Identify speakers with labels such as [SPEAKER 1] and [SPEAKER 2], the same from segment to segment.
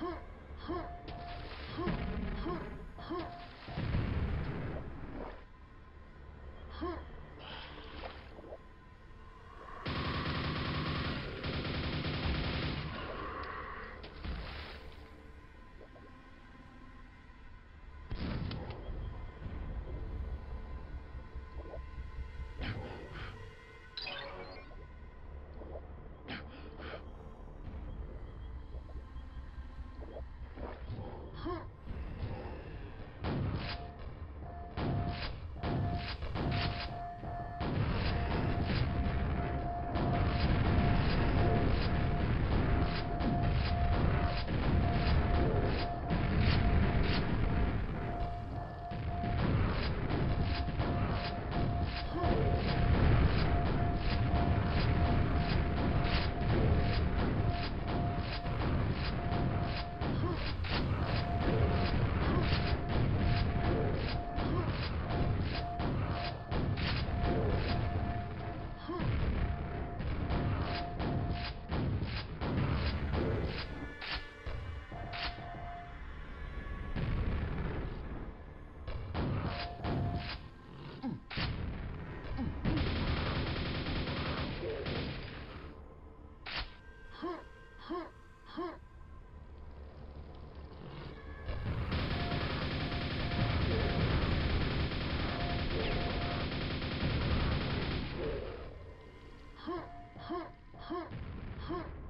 [SPEAKER 1] 哈哈哈哈哈はっはっはっ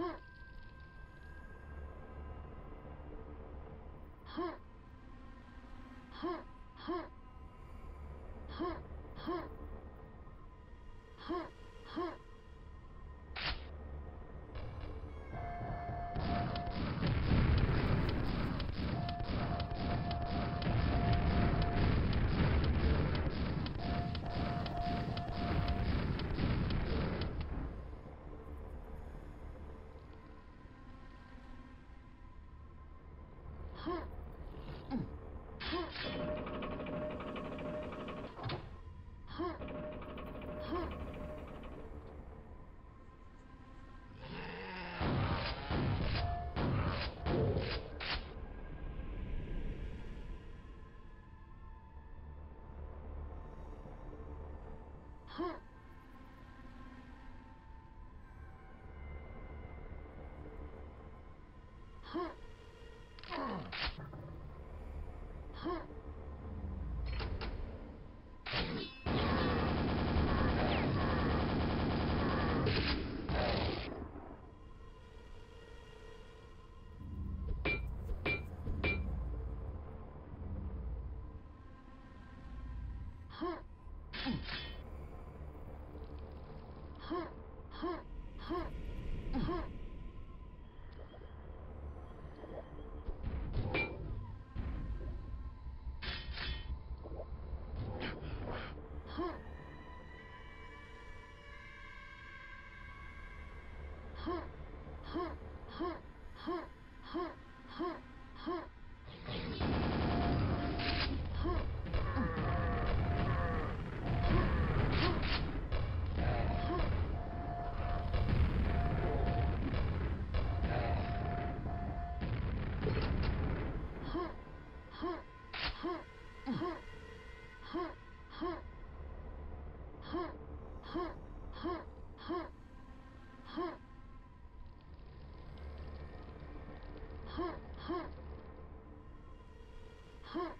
[SPEAKER 1] う Huh. はっ Huh.